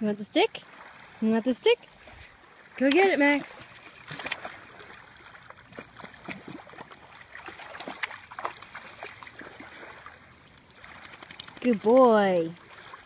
You want the stick? You want the stick? Go get it, Max. Good boy.